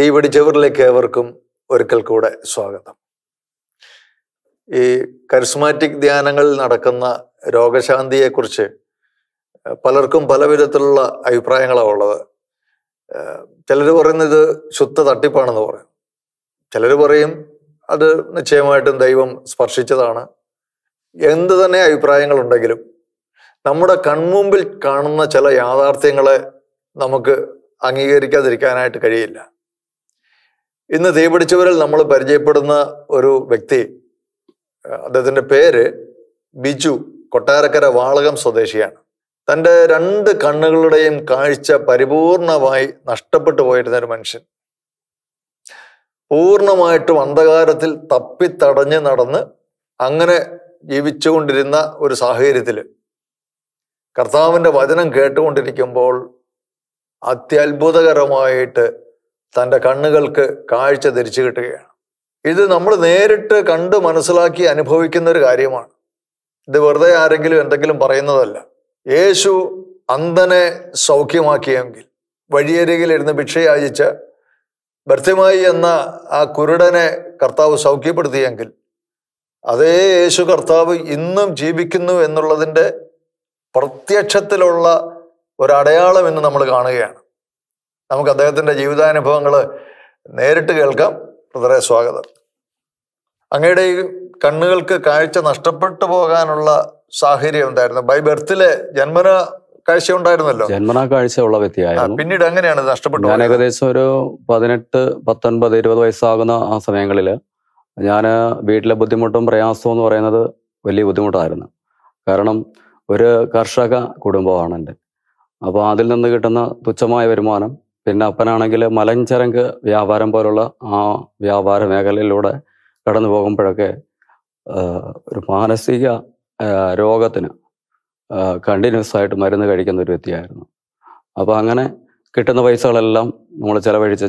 തീപിടിച്ചവരിലേക്ക് ഏവർക്കും ഒരിക്കൽ കൂടെ സ്വാഗതം. ഈ കരിസ്മാറ്റിക് ധ്യാനങ്ങളിൽ നടക്കുന്ന രോഗശാന്തിയെക്കുറിച്ച് പലർക്കും പല വിധത്തിലുള്ള അഭിപ്രായങ്ങളാണ് ഉള്ളത്. ചിലർ പറയുന്നത് ശുദ്ധ തട്ടിപ്പാണെന്ന് പറയും. ചിലർ പറയും അത് നിശ്ചയമായിട്ടും ദൈവം സ്പർശിച്ചതാണ്. എന്ത് തന്നെ അഭിപ്രായങ്ങളുണ്ടെങ്കിലും നമ്മുടെ കൺമുമ്പിൽ കാണുന്ന ചില യാഥാർത്ഥ്യങ്ങളെ നമുക്ക് അംഗീകരിക്കാതിരിക്കാനായിട്ട് കഴിയില്ല. ഇന്ന് തീപിടിച്ചവരിൽ നമ്മൾ പരിചയപ്പെടുന്ന ഒരു വ്യക്തി അദ്ദേഹത്തിന്റെ പേര് ബിജു കൊട്ടാരക്കര വാളകം സ്വദേശിയാണ്. തന്റെ രണ്ട് കണ്ണുകളുടെയും കാഴ്ച പരിപൂർണമായി നഷ്ടപ്പെട്ടു പോയിരുന്ന ഒരു മനുഷ്യൻ. പൂർണമായിട്ടും അന്ധകാരത്തിൽ തപ്പിത്തടഞ്ഞ് നടന്ന് അങ്ങനെ ജീവിച്ചുകൊണ്ടിരുന്ന ഒരു സാഹചര്യത്തിൽ കർത്താവിന്റെ വചനം കേട്ടുകൊണ്ടിരിക്കുമ്പോൾ അത്യത്ഭുതകരമായിട്ട് തന്റെ കണ്ണുകൾക്ക് കാഴ്ച തിരിച്ചു കിട്ടുകയാണ്. ഇത് നമ്മൾ നേരിട്ട് കണ്ട് മനസ്സിലാക്കി അനുഭവിക്കുന്ന ഒരു കാര്യമാണ്. ഇത് വെറുതെ ആരെങ്കിലും എന്തെങ്കിലും പറയുന്നതല്ല. യേശു അന്ധനെ സൗഖ്യമാക്കിയെങ്കിൽ വഴിയരികിൽ ഇരുന്ന് ഭിക്ഷയാചിച്ച ഭർത്തിമായി എന്ന ആ കുരുടനെ കർത്താവ് സൗഖ്യപ്പെടുത്തിയെങ്കിൽ അതേ യേശു കർത്താവ് ഇന്നും ജീവിക്കുന്നു എന്നുള്ളതിന്റെ പ്രത്യക്ഷത്തിലുള്ള ഒരടയാളം ഇന്ന് നമ്മൾ കാണുകയാണ്. നമുക്ക് അദ്ദേഹത്തിന്റെ ജീവിതാനുഭവങ്ങൾ നേരിട്ട് കേൾക്കാം. വളരെ സ്വാഗതം. അങ്ങയുടെ ഈ കണ്ണുകൾക്ക് കാഴ്ച നഷ്ടപ്പെട്ടു പോകാനുള്ള സാഹചര്യം എന്തായിരുന്നു? ബൈ ബർത്തിലെ ജന്മന കാഴ്ച ഉണ്ടായിരുന്നല്ലോ. ജന്മനാ കാഴ്ചയുള്ള ഉള്ള വ്യക്തിയായിരുന്നു പിന്നീട് എങ്ങനെയാണ് നഷ്ടപ്പെട്ടു ഞാൻ ഏകദേശം ഒരു പതിനെട്ട് പത്തൊൻപത് ഇരുപത് വയസ്സാകുന്ന ആ സമയങ്ങളിൽ ഞാൻ വീട്ടിലെ ബുദ്ധിമുട്ടും പ്രയാസവും എന്ന് പറയുന്നത് വലിയ ബുദ്ധിമുട്ടായിരുന്നു. കാരണം ഒരു കർഷക കുടുംബമാണ് എന്റെ. അപ്പോൾ അതിൽ നിന്ന് കിട്ടുന്ന തുച്ഛമായ വരുമാനം പിന്നെ അപ്പനാണെങ്കിൽ മലഞ്ചരങ്ക് വ്യാപാരം പോലുള്ള ആ വ്യാപാര മേഖലയിലൂടെ കടന്നു പോകുമ്പോഴൊക്കെ ഒരു മാനസിക രോഗത്തിന് കണ്ടിന്യൂസ് ആയിട്ട് മരുന്ന് കഴിക്കുന്ന ഒരു വ്യക്തിയായിരുന്നു. അപ്പോൾ അങ്ങനെ കിട്ടുന്ന പൈസകളെല്ലാം നമ്മൾ ചെലവഴിച്ച്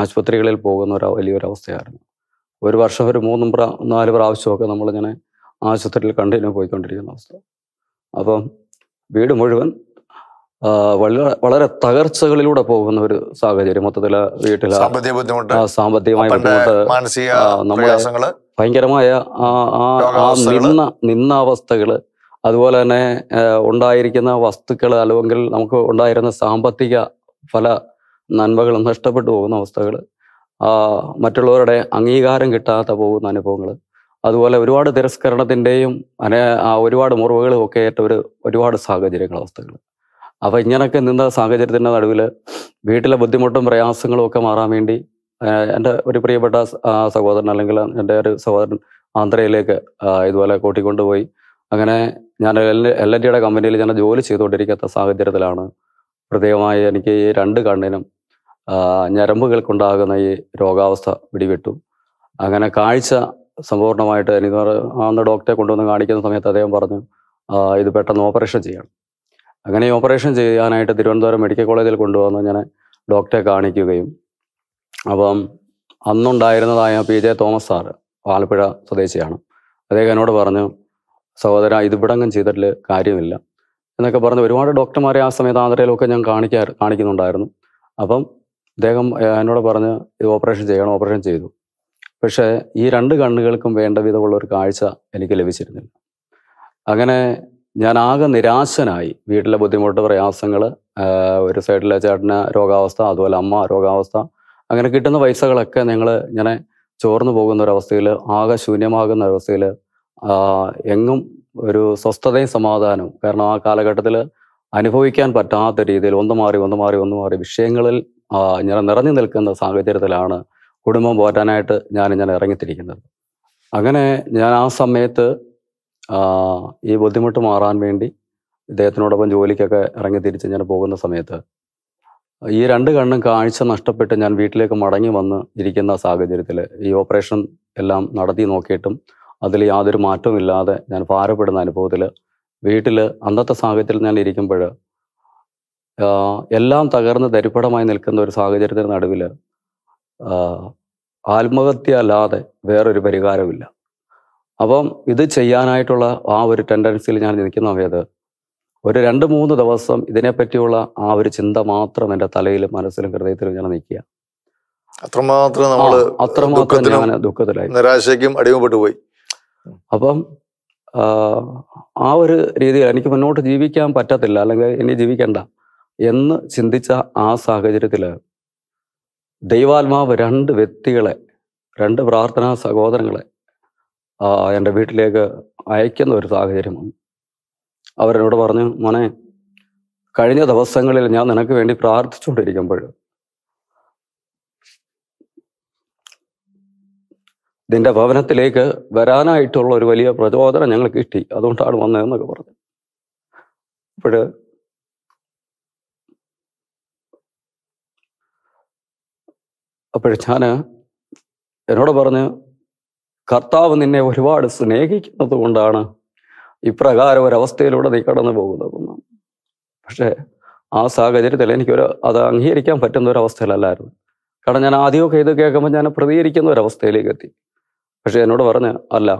ആശുപത്രികളിൽ പോകുന്ന ഒരു വലിയൊരു അവസ്ഥയായിരുന്നു ഒരു വർഷം ഒരു മൂന്നും പ്രാ നാല് പ്രാവശ്യമൊക്കെ നമ്മളിങ്ങനെ ആശുപത്രിയിൽ കണ്ടിന്യൂ പോയിക്കൊണ്ടിരിക്കുന്ന അവസ്ഥ. അപ്പം വീട് മുഴുവൻ വളരെ വളരെ തകർച്ചകളിലൂടെ പോകുന്ന ഒരു സാഹചര്യം. മൊത്തത്തിൽ വീട്ടിൽ സാമ്പത്തിക ബുദ്ധിമുട്ട്. സാമ്പത്തികമായ ബുദ്ധിമുട്ട് മാനസിക ഭയങ്കരമായ ആ. നിന്ന നിന്ന അവസ്ഥകൾ. അതുപോലെ തന്നെ ഉണ്ടായിരിക്കുന്ന വസ്തുക്കൾ അല്ലെങ്കിൽ നമുക്ക് ഉണ്ടായിരുന്ന സാമ്പത്തിക പല നന്മകളും നഷ്ടപ്പെട്ടു പോകുന്ന അവസ്ഥകൾ മറ്റുള്ളവരുടെ അംഗീകാരം കിട്ടാത്ത പോകുന്ന അനുഭവങ്ങൾ അതുപോലെ ഒരുപാട് തിരസ്കരണത്തിന്റെയും അനെ ആ ഒരുപാട് മുറിവുകളും ഒക്കെ ഏറ്റ ഒരു ഒരുപാട് സാഹചര്യങ്ങൾ അവസ്ഥകൾ അപ്പൊ ഇങ്ങനെയൊക്കെ നിന്ന സാഹചര്യത്തിന്റെ നടുവിൽ വീട്ടിലെ ബുദ്ധിമുട്ടും പ്രയാസങ്ങളും ഒക്കെ മാറാൻ വേണ്ടി എന്റെ ഒരു പ്രിയപ്പെട്ട സഹോദരൻ അല്ലെങ്കിൽ എന്റെ ഒരു സഹോദരൻ ആന്ധ്രയിലേക്ക് ഇതുപോലെ കൂട്ടിക്കൊണ്ടുപോയി അങ്ങനെ ഞാൻ എൽ എൻ ടിയുടെ കമ്പനിയിൽ ഞാൻ ജോലി ചെയ്തുകൊണ്ടിരിക്കാത്ത സാഹചര്യത്തിലാണ് പ്രത്യേകമായി എനിക്ക് ഈ രണ്ട് കണ്ണിനും ഞരമ്പുകൾക്കുണ്ടാകുന്ന ഈ രോഗാവസ്ഥ പിടിവിട്ടു അങ്ങനെ കാഴ്ച സമ്പൂർണമായിട്ട് എനിക്ക് അന്ന് ഡോക്ടറെ കൊണ്ടുവന്ന് കാണിക്കുന്ന സമയത്ത് അദ്ദേഹം പറഞ്ഞു ഇത് പെട്ടെന്ന് ഓപ്പറേഷൻ ചെയ്യണം. അങ്ങനെ ഈ ഓപ്പറേഷൻ ചെയ്യാനായിട്ട് തിരുവനന്തപുരം മെഡിക്കൽ കോളേജിൽ കൊണ്ടുവന്ന് ഞാൻ ഡോക്ടറെ കാണിക്കുകയും. അപ്പം അന്നുണ്ടായിരുന്നതായ P J Thomas sir Alappuzha സ്വദേശിയാണ്. അദ്ദേഹം എന്നോട് പറഞ്ഞു സഹോദര ഇത് ഇവിടങ്ങും ചെയ്തിട്ടിൽ കാര്യമില്ല. എന്നൊക്കെ പറഞ്ഞ് ഒരുപാട് ഡോക്ടർമാരെ ആ സമയത്ത് ആന്ധ്രയിലൊക്കെ ഞാൻ കാണിക്കാ കാണിക്കുന്നുണ്ടായിരുന്നു. അപ്പം അദ്ദേഹം എന്നോട് പറഞ്ഞ് ഇത് ഓപ്പറേഷൻ ചെയ്യണം ഓപ്പറേഷൻ ചെയ്തു. പക്ഷേ ഈ രണ്ട് കണ്ണുകൾക്കും വേണ്ട വിധമുള്ള ഒരു കാഴ്ച എനിക്ക് ലഭിച്ചിരുന്നില്ല. അങ്ങനെ ഞാൻ ആകെ നിരാശനായി. വീട്ടിലെ ബുദ്ധിമുട്ട് പ്രയാസങ്ങൾ ഒരു സൈഡിലെ ചേട്ടന് രോഗാവസ്ഥ അതുപോലെ അമ്മ രോഗാവസ്ഥ അങ്ങനെ കിട്ടുന്ന പൈസകളൊക്കെ ഞങ്ങൾ ഇങ്ങനെ ചോർന്നു പോകുന്ന ഒരവസ്ഥയിൽ ആകെ ശൂന്യമാകുന്ന ഒരവസ്ഥയിൽ എങ്ങും ഒരു സ്വസ്ഥതയും സമാധാനവും കാരണം ആ കാലഘട്ടത്തിൽ അനുഭവിക്കാൻ പറ്റാത്ത രീതിയിൽ ഒന്ന് മാറി ഒന്ന് മാറി ഒന്ന് മാറി വിഷയങ്ങളിൽ ഇങ്ങനെ നിറഞ്ഞു നിൽക്കുന്ന സാഹചര്യത്തിലാണ് കുടുംബം പോറ്റാനായിട്ട് ഞാൻ ഇങ്ങനെ ഇറങ്ങിത്തിരിക്കുന്നത്. അങ്ങനെ ഞാൻ ആ സമയത്ത് ഈ ബുദ്ധിമുട്ട് മാറാൻ വേണ്ടി ഇദ്ദേഹത്തിനോടൊപ്പം ജോലിക്കൊക്കെ ഇറങ്ങി തിരിച്ച് ഞാൻ പോകുന്ന സമയത്ത് ഈ രണ്ട് കണ്ണും കാഴ്ച നഷ്ടപ്പെട്ട് ഞാൻ വീട്ടിലേക്ക് മടങ്ങി വന്ന് ഇരിക്കുന്ന സാഹചര്യത്തിൽ ഈ ഓപ്പറേഷൻ എല്ലാം നടത്തി നോക്കിയിട്ടും അതിൽ യാതൊരു മാറ്റവും ഇല്ലാതെ ഞാൻ ഭാരപ്പെടുന്ന അനുഭവത്തിൽ വീട്ടിൽ അന്നത്തെ സാഹചര്യത്തിൽ ഞാൻ ഇരിക്കുമ്പോൾ എല്ലാം തകർന്ന് ദരിപ്പടമായി നിൽക്കുന്ന ഒരു സാഹചര്യത്തിന് നടുവിൽ ആത്മഹത്യ അല്ലാതെ വേറൊരു പരിഹാരമില്ല അപ്പം ഇത് ചെയ്യാനായിട്ടുള്ള ആ ഒരു ടെൻഡൻസിയിൽ ഞാൻ നിൽക്കുന്ന സമയത്ത് ഒരു രണ്ട് മൂന്ന് ദിവസം ഇതിനെപ്പറ്റിയുള്ള ആ ഒരു ചിന്ത മാത്രം എന്റെ തലയിലും മനസ്സിലും ഹൃദയത്തിലും ഞാൻ നിൽക്കുക. അത്രമാത്രം നമ്മൾ ആ, അത്രമാത്രം ഞാൻ ദുഃഖത്തിലായി. നിരാശയ്ക്കും അടിമപ്പെട്ടു പോയി. അപ്പം ആ, ഒരു രീതിയിൽ എനിക്ക് മുന്നോട്ട് ജീവിക്കാൻ പറ്റത്തില്ല അല്ലെങ്കിൽ ഇനി ജീവിക്കണ്ട എന്ന് ചിന്തിച്ച ആ സാഹചര്യത്തിൽ ദൈവാത്മാവ് രണ്ട് വ്യക്തികളെ രണ്ട് പ്രാർത്ഥനാ സഹോദരങ്ങളെ എന്റെ വീട്ടിലേക്ക് അയക്കുന്ന ഒരു സാഹചര്യമാണ്. അവരെന്നോട് പറഞ്ഞു മോനെ കഴിഞ്ഞ ദിവസങ്ങളിൽ ഞാൻ നിനക്ക് വേണ്ടി പ്രാർത്ഥിച്ചുകൊണ്ടിരിക്കുമ്പോൾ നിന്റെ ഭവനത്തിലേക്ക് വരാനായിട്ടുള്ള ഒരു വലിയ പ്രചോദനം ഞങ്ങൾക്ക് കിട്ടി. അതുകൊണ്ടാണ് വന്നതെന്നൊക്കെ പറഞ്ഞു. അപ്പോഴ് അപ്പോൾ ഞാൻ എന്നോട് പറഞ്ഞ് കർത്താവ് നിന്നെ ഒരുപാട് സ്നേഹിക്കുന്നത് കൊണ്ടാണ് ഇപ്രകാരം ഒരവസ്ഥയിലൂടെ നീ കടന്നു പോകുന്നതെന്ന് പക്ഷേ ആ സാഹചര്യത്തിൽ എനിക്കൊരു അത് അംഗീകരിക്കാൻ പറ്റുന്ന ഒരു കാരണം ഞാൻ ആദ്യമൊക്കെ ഇത് കേൾക്കുമ്പോൾ ഞാൻ പ്രതികരിക്കുന്ന ഒരവസ്ഥയിലേക്ക് എത്തി. പക്ഷെ എന്നോട് പറഞ്ഞ് അല്ല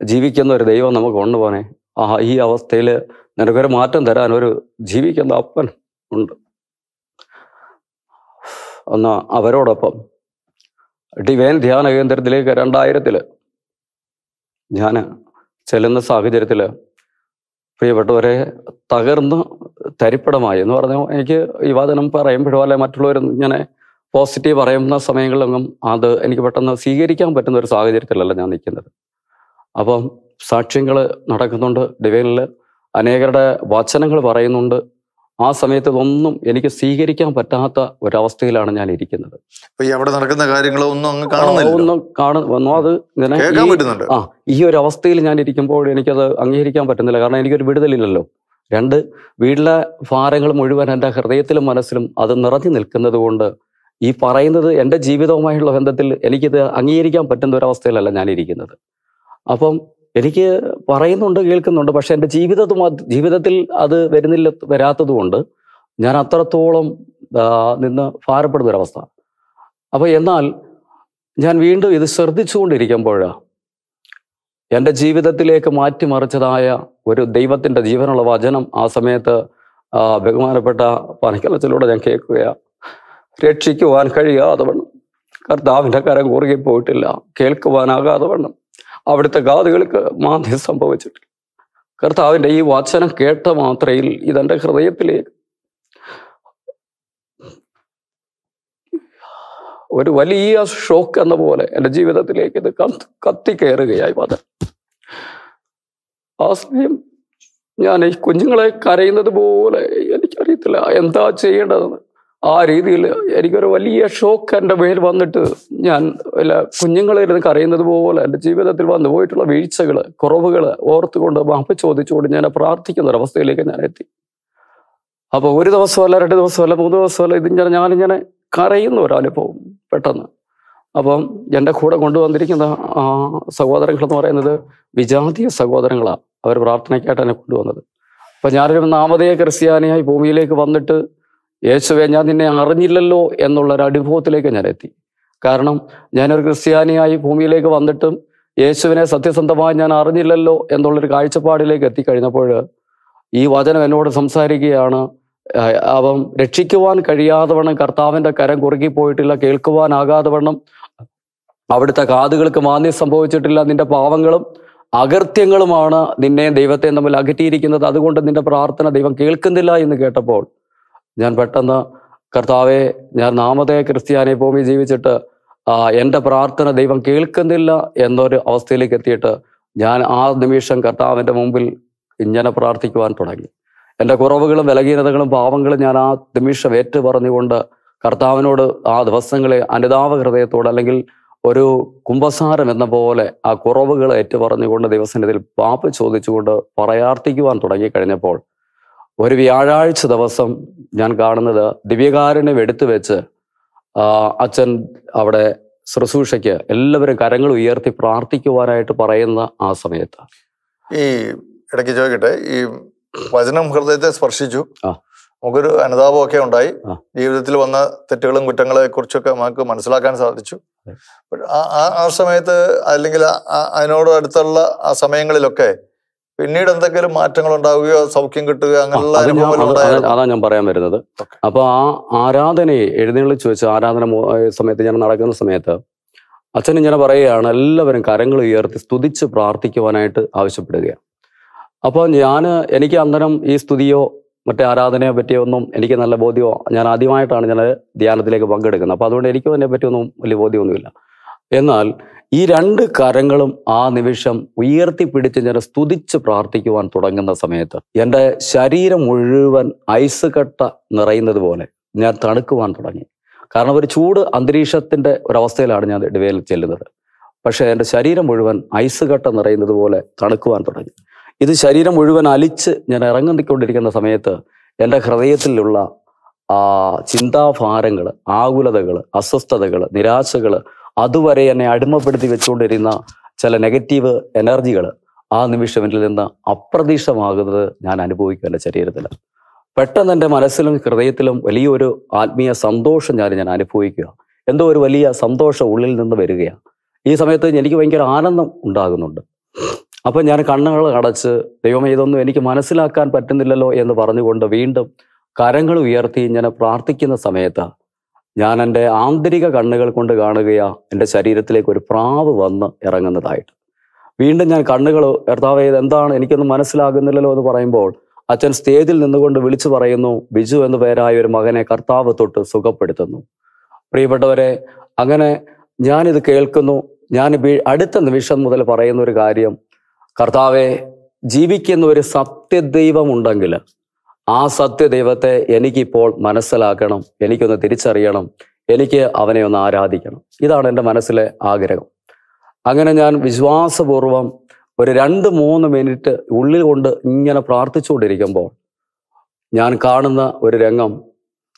ജീവിക്കുന്ന ഒരു ദൈവം നമുക്ക് കൊണ്ടുപോകണേ ആ ഈ അവസ്ഥയിൽ നിനക്കൊരു മാറ്റം തരാൻ ഒരു ജീവിക്കുന്ന അപ്പൻ ഉണ്ട്. എന്നാ അവരോടൊപ്പം ഡിവൈൻ ധ്യാന കേന്ദ്രത്തിലേക്ക് രണ്ടായിരത്തിൽ ഞാൻ ചെല്ലുന്ന സാഹചര്യത്തിൽ പ്രിയപ്പെട്ടവരെ തകർന്ന് തരിപ്പടമായി എന്ന് പറഞ്ഞു എനിക്ക് ഈ വചനം പറയുമ്പോഴോ അല്ലെ മറ്റുള്ളവർ ഇങ്ങനെ പോസിറ്റീവ് പറയുന്ന സമയങ്ങളിലൊന്നും അത് എനിക്ക് പെട്ടെന്ന് സ്വീകരിക്കാൻ പറ്റുന്ന ഒരു സാഹചര്യത്തിലല്ല ഞാൻ നിൽക്കുന്നത്. അപ്പം സാക്ഷ്യങ്ങൾ നടക്കുന്നുണ്ട് ഡിവൈനിൽ അനേകരുടെ വചനങ്ങൾ പറയുന്നുണ്ട് ആ സമയത്ത് ഇതൊന്നും എനിക്ക് സ്വീകരിക്കാൻ പറ്റാത്ത ഒരവസ്ഥയിലാണ് ഞാൻ ഇരിക്കുന്നത്. അവിടെ നടക്കുന്ന കാര്യങ്ങളൊന്നും അങ്ങ് കാണുന്നില്ല ഒന്നും കാണുന്നു അത് ഇങ്ങനെ ആ ഈ ഒരു അവസ്ഥയിൽ ഞാൻ ഇരിക്കുമ്പോൾ എനിക്കത് അംഗീകരിക്കാൻ പറ്റുന്നില്ല. കാരണം എനിക്കൊരു വിടുതലില്ലല്ലോ. രണ്ട് വീട്ടിലെ ഭാരങ്ങൾ മുഴുവൻ എന്റെ ഹൃദയത്തിലും മനസ്സിലും അത് നിറഞ്ഞു നിൽക്കുന്നത് കൊണ്ട് ഈ പറയുന്നത് എന്റെ ജീവിതവുമായുള്ള ബന്ധത്തിൽ എനിക്കിത് അംഗീകരിക്കാൻ പറ്റുന്ന ഒരവസ്ഥയിലല്ല അവസ്ഥയിലല്ല ഞാൻ ഇരിക്കുന്നത്. അപ്പം എനിക്ക് പറയുന്നുണ്ട് കേൾക്കുന്നുണ്ട് പക്ഷെ എന്റെ ജീവിതത്തും ജീവിതത്തിൽ അത് വരുന്നില്ല വരാത്തതുകൊണ്ട് ഞാൻ അത്രത്തോളം നിന്ന് ഭാരപ്പെടുന്ന ഒരവസ്ഥ അപ്പോൾ എന്നാൽ ഞാൻ വീണ്ടും ഇത് ശ്രദ്ധിച്ചുകൊണ്ടിരിക്കുമ്പോൾ എന്റെ ജീവിതത്തിലേക്ക് മാറ്റിമറിച്ചതായ ഒരു ദൈവത്തിന്റെ ജീവനുള്ള വചനം ആ സമയത്ത് ബഹുമാനപ്പെട്ട പനക്കലച്ചിലൂടെ ഞാൻ കേൾക്കുകയാണ് രക്ഷിക്കുവാൻ കഴിയാതെ വണ്ണം. കർത്താവിന്റെ കരം കൂറുകി പോയിട്ടില്ല. കേൾക്കുവാനാകാതെ വണ്ണം. അവിടുത്തെ കാതുകൾക്ക് മാന്ദ്യം സംഭവിച്ചിട്ടില്ല കർത്താവിന്റെ ഈ വാചനം കേട്ട മാത്രയിൽ ഇതെന്റെ ഹൃദയത്തിലേക്ക് ഒരു വലിയ ഷോക്ക് എന്ന പോലെ എന്റെ ജീവിതത്തിലേക്ക് ഇത് കത്ത് കത്തിക്കയറുകയായി വന്നത് ആ സമയം ഞാൻ ഈ കുഞ്ഞുങ്ങളെ കരയുന്നത് പോലെ എനിക്കറിയത്തില്ല എന്താ ചെയ്യേണ്ടതെന്ന്. ആ രീതിയിൽ എനിക്കൊരു വലിയ ഷോക്ക് എന്റെ മേൽ വന്നിട്ട് ഞാൻ വല്ല കുഞ്ഞുങ്ങളിരുന്ന് കരയുന്നത് പോലെ എന്റെ ജീവിതത്തിൽ വന്നു പോയിട്ടുള്ള വീഴ്ചകൾ കുറവുകൾ ഓർത്തുകൊണ്ട് മാപ്പ് ചോദിച്ചുകൊണ്ട് ഞാൻ പ്രാർത്ഥിക്കുന്ന ഒരവസ്ഥയിലേക്ക് ഞാൻ എത്തി. അപ്പോൾ ഒരു ദിവസമല്ല രണ്ട് ദിവസമല്ല മൂന്ന് ദിവസമല്ല ഇതിങ്ങനെ ഞാനിങ്ങനെ കരയുന്ന ഒരനുഭവം പെട്ടെന്ന്. അപ്പം എന്റെ കൂടെ കൊണ്ടുവന്നിരിക്കുന്ന ആ സഹോദരങ്ങൾ എന്ന് പറയുന്നത് വിജാതീയ സഹോദരങ്ങളാണ്. അവർ പ്രാർത്ഥനയ്ക്കായിട്ട് എന്നെ കൊണ്ടുവന്നത്. അപ്പം ഞാനൊരു നാമതേയ ക്രിസ്ത്യാനിയായി ഭൂമിയിലേക്ക് വന്നിട്ട് യേശുവെ ഞാൻ നിന്നെ അറിഞ്ഞില്ലല്ലോ എന്നുള്ള ഒരു അനുഭവത്തിലേക്ക് ഞാൻ എത്തി. കാരണം ഞാനൊരു ക്രിസ്ത്യാനിയായി ഭൂമിയിലേക്ക് വന്നിട്ടും യേശുവിനെ സത്യസന്ധമായി ഞാൻ അറിഞ്ഞില്ലല്ലോ എന്നുള്ളൊരു കാഴ്ചപ്പാടിലേക്ക് എത്തിക്കഴിഞ്ഞപ്പോൾ ഈ വചനം എന്നോട് സംസാരിക്കുകയാണ് അവൻ രക്ഷിക്കുവാൻ കഴിയാതെ വണ്ണം കർത്താവിന്റെ കരം കുറുകി പോയിട്ടില്ല കേൾക്കുവാനാകാതെ വണ്ണം അവിടുത്തെ കാതുകൾക്ക് മാന്യം സംഭവിച്ചിട്ടില്ല നിന്റെ പാവങ്ങളും അകൃത്യങ്ങളുമാണ് നിന്നെയും ദൈവത്തെയും തമ്മിൽ അകറ്റിയിരിക്കുന്നത് അതുകൊണ്ട് നിന്റെ പ്രാർത്ഥന ദൈവം കേൾക്കുന്നില്ല എന്ന് കേട്ടപ്പോൾ ഞാൻ പെട്ടെന്ന് കർത്താവെ ഞാൻ നാമതേ ക്രിസ്ത്യാനി ഭൂമി ജീവിച്ചിട്ട് എന്റെ പ്രാർത്ഥന ദൈവം കേൾക്കുന്നില്ല എന്നൊരു അവസ്ഥയിലേക്ക് എത്തിയിട്ട് ഞാൻ ആ നിമിഷം കർത്താവിന്റെ മുമ്പിൽ ഇങ്ങനെ പ്രാർത്ഥിക്കുവാൻ തുടങ്ങി. എന്റെ കുറവുകളും ബലഹീനതകളും പാവങ്ങളും ഞാൻ ആ നിമിഷം ഏറ്റു പറഞ്ഞുകൊണ്ട് കർത്താവിനോട് ആ ദിവസങ്ങളെ അനുതാപ ഹൃദയത്തോട് അല്ലെങ്കിൽ ഒരു കുംഭസാരം എന്ന പോലെ ആ കുറവുകൾ ഏറ്റു പറഞ്ഞുകൊണ്ട് ദിവസത്തിൽ പാപ്പ് ചോദിച്ചുകൊണ്ട് പറയാർത്ഥിക്കുവാൻ തുടങ്ങി കഴിഞ്ഞപ്പോൾ ഒരു വ്യാഴാഴ്ച ദിവസം ഞാൻ കാണുന്നത് ദിവ്യകാരനെ എടുത്തു വെച്ച് അച്ഛൻ അവിടെ ശുശ്രൂഷയ്ക്ക് എല്ലാവരും കരങ്ങൾ ഉയർത്തി പ്രാർത്ഥിക്കുവാനായിട്ട് പറയുന്ന ആ സമയത്ത്. ഈ ഇടയ്ക്ക് ചോദിക്കട്ടെ ഈ വചനം ഹൃദയത്തെ സ്പർശിച്ചു. നമുക്കൊരു അനുതാപമൊക്കെ ഉണ്ടായി. ജീവിതത്തിൽ വന്ന തെറ്റുകളും കുറ്റങ്ങളെ കുറിച്ചൊക്കെ നമുക്ക് മനസ്സിലാക്കാൻ സാധിച്ചു. ആ- ആ- സമയത്ത് അല്ലെങ്കിൽ അതിനോട് അടുത്തുള്ള ആ സമയങ്ങളിലൊക്കെ പിന്നീട് എന്തെങ്കിലും മാറ്റങ്ങൾ ഉണ്ടാവുകയോ സൗഖ്യം കിട്ടുകയോ അങ്ങനെയുള്ള അത് ഞാൻ- പറയാൻ വരുന്നത്. അപ്പൊ ആ ആരാധനയെ എഴുന്നള്ളി വെച്ച് ആരാധന സമയത്ത് ഞാൻ നടക്കുന്ന സമയത്ത് അച്ഛൻ ഇങ്ങനെ പറയുകയാണ് എല്ലാവരും കരങ്ങൾ ഉയർത്തി സ്തുതിച്ച് പ്രാർത്ഥിക്കുവാനായിട്ട് ആവശ്യപ്പെടുകയാണ്. അപ്പോൾ ഞാൻ എനിക്ക് അന്നേരം ഈ സ്തുതിയോ മറ്റേ ആരാധനയെ പറ്റിയോ ഒന്നും എനിക്ക് നല്ല ബോധ്യമോ ഞാൻ ആദ്യമായിട്ടാണ് ഞാൻ ധ്യാനത്തിലേക്ക് പങ്കെടുക്കുന്നത്. അപ്പോൾ അതുകൊണ്ട് എനിക്കും അതിനെ പറ്റിയൊന്നും വലിയ ബോധ്യമൊന്നുമില്ല. എന്നാൽ ഈ രണ്ട് കരങ്ങളും ആ നിമിഷം ഉയർത്തിപ്പിടിച്ച് ഞാൻ സ്തുതിച്ച് പ്രാർത്ഥിക്കുവാൻ തുടങ്ങുന്ന സമയത്ത് എന്റെ ശരീരം മുഴുവൻ ഐസ് കട്ട നിറയുന്നത് പോലെ ഞാൻ തണുക്കുവാൻ തുടങ്ങി. കാരണം ഒരു ചൂട് അന്തരീക്ഷത്തിന്റെ ഒരവസ്ഥയിലാണ് ഞാൻ ഇടവേൽ ചെല്ലുന്നത്. പക്ഷേ എന്റെ ശരീരം മുഴുവൻ ഐസ് കട്ട നിറയുന്നത് പോലെ തണുക്കുവാൻ തുടങ്ങി. ഇത് ശരീരം മുഴുവൻ അലിച്ച് ഞാൻ ഇറങ്ങിക്കൊണ്ടിരിക്കുന്ന സമയത്ത് എന്റെ ഹൃദയത്തിലുള്ള ചിന്താഭാരങ്ങൾ ആകുലതകൾ അസ്വസ്ഥതകൾ നിരാശകൾ അതുവരെ എന്നെ അടിമപ്പെടുത്തി വെച്ചുകൊണ്ടിരുന്ന ചില നെഗറ്റീവ് എനർജികൾ ആ നിമിഷം എന്നിൽ നിന്ന് അപ്രതീക്ഷമാകുന്നത് ഞാൻ അനുഭവിക്കും എന്റെ ശരീരത്തിൽ. പെട്ടെന്ന് എന്റെ മനസ്സിലും ഹൃദയത്തിലും വലിയൊരു ആത്മീയ സന്തോഷം ഞാൻ ഞാൻ അനുഭവിക്കുക. എന്തോ ഒരു വലിയ സന്തോഷം ഉള്ളിൽ നിന്ന് വരികയാണ്. ഈ സമയത്ത് എനിക്ക് ഭയങ്കര ആനന്ദം ഉണ്ടാകുന്നുണ്ട്. അപ്പം ഞാൻ കണ്ണുകൾ അടച്ച് ദൈവമേ ഇതൊന്നും എനിക്ക് മനസ്സിലാക്കാൻ പറ്റുന്നില്ലല്ലോ എന്ന് പറഞ്ഞുകൊണ്ട് വീണ്ടും കരങ്ങൾ ഉയർത്തി ഞാൻ പ്രാർത്ഥിക്കുന്ന സമയത്ത് ഞാൻ എന്റെ ആന്തരിക കണ്ണുകൾ കൊണ്ട് കാണുകയാ എന്റെ ശരീരത്തിലേക്ക് ഒരു പ്രാവ് വന്ന് ഇറങ്ങുന്നതായിട്ട്. വീണ്ടും ഞാൻ കണ്ണുകൾ ഭർത്താവ് എന്താണ് എനിക്കൊന്നും മനസ്സിലാകുന്നില്ലല്ലോ എന്ന് പറയുമ്പോൾ അച്ഛൻ സ്റ്റേജിൽ നിന്നുകൊണ്ട് വിളിച്ചു പറയുന്നു ബിജു എന്ന പേരായ ഒരു മകനെ കർത്താവ് തൊട്ട് സുഖപ്പെടുത്തുന്നു. പ്രിയപ്പെട്ടവരെ അങ്ങനെ ഞാനിത് കേൾക്കുന്നു. ഞാൻ അടുത്ത നിമിഷം മുതൽ പറയുന്ന ഒരു കാര്യം കർത്താവെ ജീവിക്കുന്ന ഒരു സത്യദൈവം ഉണ്ടെങ്കിൽ ആ സത്യദൈവത്തെ എനിക്കിപ്പോൾ മനസ്സിലാക്കണം എനിക്കൊന്ന് തിരിച്ചറിയണം എനിക്ക് അവനെ ഒന്ന് ആരാധിക്കണം. ഇതാണ് എന്റെ മനസ്സിലെ ആഗ്രഹം. അങ്ങനെ ഞാൻ വിശ്വാസപൂർവം ഒരു രണ്ട് മൂന്ന് മിനിറ്റ് ഉള്ളിൽ കൊണ്ട് ഇങ്ങനെ പ്രാർത്ഥിച്ചുകൊണ്ടിരിക്കുമ്പോൾ ഞാൻ കാണുന്ന ഒരു രംഗം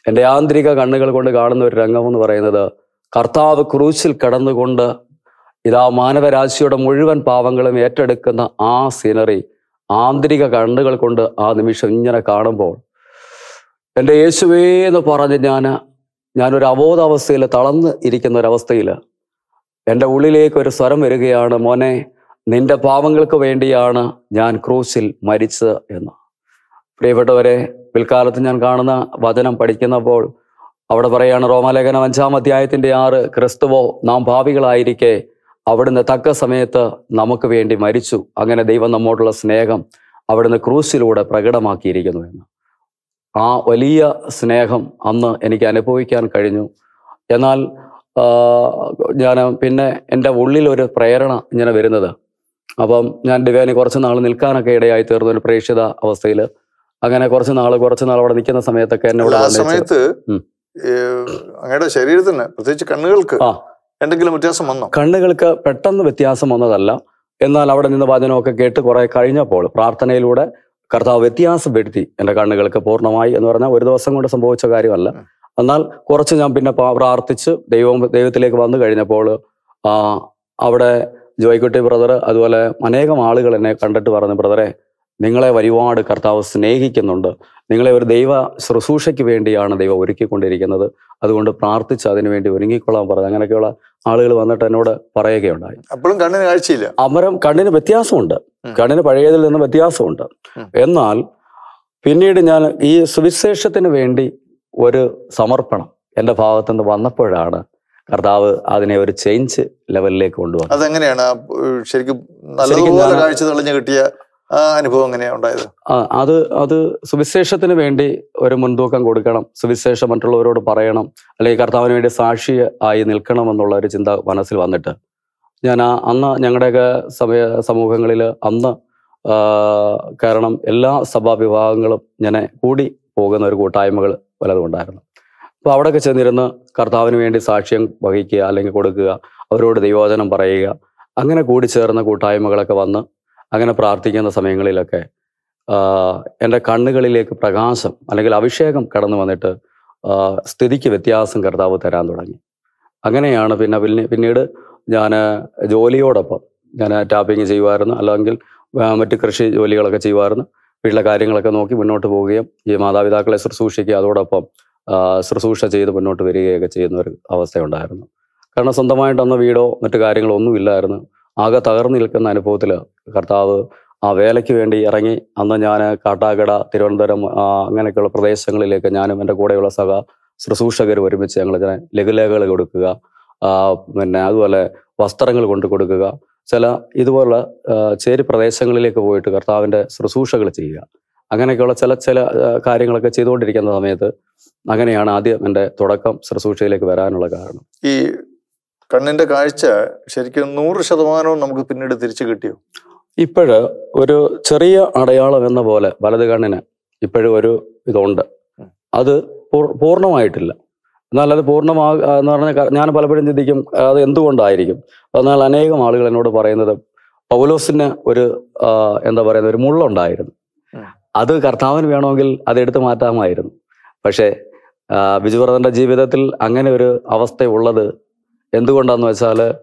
എന്റെ ആന്തരിക കണ്ണുകൾ കൊണ്ട് കാണുന്ന ഒരു രംഗം എന്ന് പറയുന്നത് കർത്താവ് ക്രൂശിൽ കടന്നുകൊണ്ട് ഇതാ മാനവരാശിയുടെ മുഴുവൻ പാവങ്ങളും ഏറ്റെടുക്കുന്ന ആ സീനറി ആന്തരിക കണ്ണുകൾ കൊണ്ട് ആ നിമിഷം ഇങ്ങനെ കാണുമ്പോൾ എന്റെ യേശുവേ എന്ന് പറഞ്ഞ് ഞാൻ ഞാനൊരു അവബോധാവസ്ഥയിൽ തളർന്ന് ഇരിക്കുന്ന ഒരവസ്ഥയിൽ എന്റെ ഉള്ളിലേക്ക് ഒരു സ്വരം വരികയാണ് മോനെ നിന്റെ പാവങ്ങൾക്ക് വേണ്ടിയാണ് ഞാൻ ക്രൂശിൽ മരിച്ചത് എന്ന്. പ്രിയപ്പെട്ടവരെ പിൽക്കാലത്ത് ഞാൻ കാണുന്ന വചനം പഠിക്കുന്നപ്പോൾ അവിടെ പറയാണ് റോമാലേഖനം അഞ്ചാം അധ്യായത്തിന്റെ ആറ് ക്രിസ്തുവോ നാം ഭാവികളായിരിക്കെ അവിടുന്ന് തക്ക സമയത്ത് നമുക്ക് വേണ്ടി മരിച്ചു. അങ്ങനെ ദൈവം നമ്മോടുള്ള സ്നേഹം അവിടുന്ന് ക്രൂശിലൂടെ പ്രകടമാക്കിയിരിക്കുന്നു എന്ന്. ആ വലിയ സ്നേഹം അന്ന് എനിക്ക് അനുഭവിക്കാൻ കഴിഞ്ഞു. എന്നാൽ ഞാൻ പിന്നെ എന്റെ ഉള്ളിൽ ഒരു പ്രേരണ ഇങ്ങനെ വരുന്നത്. അപ്പം ഞാൻ ഡിവൈനി കുറച്ച് നാൾ നിൽക്കാനൊക്കെ ഇടയായി തീർന്നു ഒരു പ്രേക്ഷിത അവസ്ഥയിൽ അങ്ങനെ കുറച്ച് നാൾ കുറച്ച് നാൾ അവിടെ നിൽക്കുന്ന സമയത്തൊക്കെ എന്നെ സമയത്ത് അങ്ങയുടെ ശരീരത്തിന് പ്രത്യേകിച്ച് കണ്ണുകൾക്ക്. എന്തെങ്കിലും വ്യത്യാസം വന്നോ? കണ്ണുകൾക്ക് പെട്ടെന്ന് വ്യത്യാസം വന്നതല്ല. എന്നാൽ അവിടെ നിന്ന് വചനമൊക്കെ കേട്ട് കുറെ കഴിഞ്ഞപ്പോൾ പ്രാർത്ഥനയിലൂടെ കർത്താവ് വ്യത്യാസം വരുത്തി. എന്റെ കണ്ണുകൾക്ക് പൂർണമായി എന്ന് പറഞ്ഞാൽ ഒരു ദിവസം കൊണ്ട് സംഭവിച്ച കാര്യമല്ല. എന്നാൽ കുറച്ച് ഞാൻ പിന്നെ പ്രാർത്ഥിച്ച് ദൈവം ദൈവത്തിലേക്ക് വന്നു കഴിഞ്ഞപ്പോൾ ആ അവിടെ ജോയ്ക്കുട്ടി ബ്രദർ അതുപോലെ അനേകം ആളുകൾ എന്നെ കണ്ടിട്ട് പറഞ്ഞു ബ്രദറെ നിങ്ങളെ ഒരുപാട് കർത്താവ് സ്നേഹിക്കുന്നുണ്ട്. നിങ്ങളെ ഒരു ദൈവ ശുശ്രൂഷയ്ക്ക് വേണ്ടിയാണ് ദൈവം ഒരുക്കിക്കൊണ്ടിരിക്കുന്നത്. അതുകൊണ്ട് പ്രാർത്ഥിച്ച് അതിനുവേണ്ടി ഒരുങ്ങിക്കൊള്ളാൻ പറഞ്ഞു. അങ്ങനെയൊക്കെയുള്ള ആളുകൾ വന്നിട്ട് എന്നോട് പറയുകയുണ്ടായി. അപ്പോഴും കണ്ണിന് കാഴ്ചയില്ല. അമരം കണ്ണിന് വ്യത്യാസമുണ്ട്. കണ്ണിന് പഴയതിൽ നിന്ന് വ്യത്യാസമുണ്ട്. എന്നാൽ പിന്നീട് ഞാൻ ഈ സുവിശേഷത്തിന് വേണ്ടി ഒരു സമർപ്പണം എന്റെ ഭാഗത്തുനിന്ന് വന്നപ്പോഴാണ് കർത്താവ് അതിനെ ഒരു ചേഞ്ച് ലെവലിലേക്ക് കൊണ്ടുവന്നത്. അതെങ്ങനെയാണ്? ശരിക്കും നല്ലതുപോലെ കാഴ്ച തെളിഞ്ഞു കിട്ടിയ അനുഭവം എങ്ങനെയാ ഉണ്ടായത്? അത് അത് സുവിശേഷത്തിന് വേണ്ടി ഒരു മുൻതൂക്കം കൊടുക്കണം. സുവിശേഷം മറ്റുള്ളവരോട് പറയണം. അല്ലെങ്കിൽ കർത്താവിന് വേണ്ടി സാക്ഷി ആയി നിൽക്കണം എന്നുള്ള ഒരു ചിന്ത മനസ്സിൽ വന്നിട്ട്. ഞാൻ അന്ന് ഞങ്ങളുടെയൊക്കെ സമയ സമൂഹങ്ങളിൽ അന്ന് കാരണം എല്ലാ സഭാ വിഭാഗങ്ങളും കൂടി പോകുന്ന ഒരു കൂട്ടായ്മകൾ പലതുണ്ടായിരുന്നു അപ്പോൾ അവിടെയൊക്കെ ചെന്നിരുന്ന് കർത്താവിന് വേണ്ടി സാക്ഷ്യം വഹിക്കുക അല്ലെങ്കിൽ കൊടുക്കുക അവരോട് ദൈവോചനം പറയുക അങ്ങനെ കൂടി ചേർന്ന കൂട്ടായ്മകളൊക്കെ വന്ന് അങ്ങനെ പ്രാർത്ഥിക്കുന്ന സമയങ്ങളിലൊക്കെ എന്റെ കണ്ണുകളിലേക്ക് പ്രകാശം അല്ലെങ്കിൽ അഭിഷേകം കടന്നു വന്നിട്ട് സ്ഥിതിക്ക് വ്യത്യാസം കർത്താവ് തരാൻ തുടങ്ങി. അങ്ങനെയാണ് പിന്നെ പിന്നെ പിന്നീട് ഞാൻ ജോലിയോടൊപ്പം ഞാൻ ടാപ്പിംഗ് ചെയ്യുമായിരുന്നു. അല്ലെങ്കിൽ മറ്റ് കൃഷി ജോലികളൊക്കെ ചെയ്യുമായിരുന്നു. വീട്ടിലെ കാര്യങ്ങളൊക്കെ നോക്കി മുന്നോട്ട് പോവുകയും ഈ മാതാപിതാക്കളെ ശുശ്രൂഷിക്കുക അതോടൊപ്പം ശുശ്രൂഷ ചെയ്ത് മുന്നോട്ട് വരികയൊക്കെ ചെയ്യുന്ന ഒരു അവസ്ഥയുണ്ടായിരുന്നു. കാരണം സ്വന്തമായിട്ട് അന്ന് വീടോ മറ്റു കാര്യങ്ങളോ ഒന്നും ഇല്ലായിരുന്നു ആകെ തകർന്നു നിൽക്കുന്ന അനുഭവത്തിൽ കർത്താവ് ആ വേലയ്ക്ക് വേണ്ടി ഇറങ്ങി അന്ന് ഞാൻ കാട്ടാക്കട തിരുവനന്തപുരം അങ്ങനെയൊക്കെയുള്ള പ്രദേശങ്ങളിലേക്ക് ഞാനും എന്റെ കൂടെയുള്ള സഹ ശുശ്രൂഷകർ ഒരുമിച്ച് ഞങ്ങൾ ഇതിനെ ലഘുലേഖകൾ കൊടുക്കുക പിന്നെ അതുപോലെ വസ്ത്രങ്ങൾ കൊണ്ടു കൊടുക്കുക ചില ഇതുപോലുള്ള ചേരി പ്രദേശങ്ങളിലേക്ക് പോയിട്ട് കർത്താവിന്റെ ശുശ്രൂഷകൾ ചെയ്യുക. അങ്ങനെയൊക്കെയുള്ള ചില ചില കാര്യങ്ങളൊക്കെ ചെയ്തുകൊണ്ടിരിക്കുന്ന സമയത്ത് അങ്ങനെയാണ് ആദ്യം എന്റെ തുടക്കം ശുശ്രൂഷയിലേക്ക് വരാനുള്ള കാരണം. ഈ കണ്ണിന്റെ കാഴ്ച ശരിക്കും നൂറ് ശതമാനവും നമുക്ക് പിന്നീട് തിരിച്ചു കിട്ടിയോ? ഇപ്പോഴ് ഒരു ചെറിയ അടയാളം എന്ന പോലെ വലത് കണ്ണിന് ഇപ്പോഴും ഒരു ഇതുണ്ട്. അത് പൂർ- പൂർണമായിട്ടില്ല. എന്നാൽ അത് പൂർണമാ എന്ന് പറഞ്ഞാൽ ഞാൻ പലപ്പോഴും ചിന്തിക്കും അത് എന്തുകൊണ്ടായിരിക്കും? എന്നാൽ അനേകം ആളുകൾ എന്നോട് പറയുന്നത് പൗലോസിന് ഒരു എന്താ പറയുന്നത് ഒരു മുള്ളുണ്ടായിരുന്നു. അത് കർത്താവിന് വേണമെങ്കിൽ അത് എടുത്തു മാറ്റാമായിരുന്നു. പക്ഷേ ആ, ജീവിതത്തിൽ അങ്ങനെ ഒരു അവസ്ഥ ഉള്ളത് എന്തുകൊണ്ടാന്ന് വെച്ചാൽ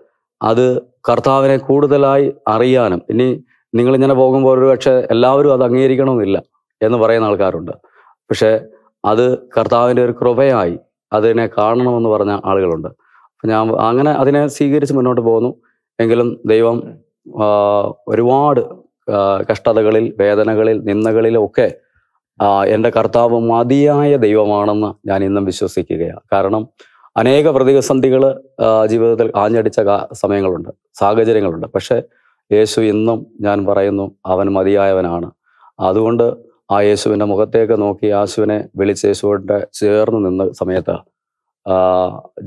അത് കർത്താവിനെ കൂടുതലായി അറിയാനും ഇനി നിങ്ങൾ ഇങ്ങനെ പോകുമ്പോൾ ഒരു പക്ഷേ എല്ലാവരും അത് അംഗീകരിക്കണമെന്നില്ല എന്ന് പറയുന്ന ആൾക്കാരുണ്ട്. പക്ഷെ അത് കർത്താവിന്റെ ഒരു കൃപയായി അതിനെ കാണണമെന്ന് പറഞ്ഞ ആളുകളുണ്ട്. അപ്പം ഞാൻ അങ്ങനെ അതിനെ സ്വീകരിച്ച് മുന്നോട്ട് പോകുന്നു. എങ്കിലും ദൈവം ഒരുപാട് കഷ്ടതകളിൽ വേദനകളിൽ നിന്നകളിലൊക്കെ എന്റെ കർത്താവ് മതിയായ ദൈവമാണെന്ന് ഞാൻ ഇന്നും വിശ്വസിക്കുകയാണ്. കാരണം അനേക പ്രതിസന്ധികൾ ജീവിതത്തിൽ ആഞ്ഞടിച്ച സമയങ്ങളുണ്ട്. സാഹചര്യങ്ങളുണ്ട്. പക്ഷേ യേശു ഇന്നും ഞാൻ പറയുന്നു അവൻ മതിയായവനാണ്. അതുകൊണ്ട് ആ യേശുവിന്റെ മുഖത്തേക്ക് നോക്കി യേശുവിനെ വിളിച്ച് യേശുവിന്റെ ചേർന്ന് നിന്ന സമയത്ത്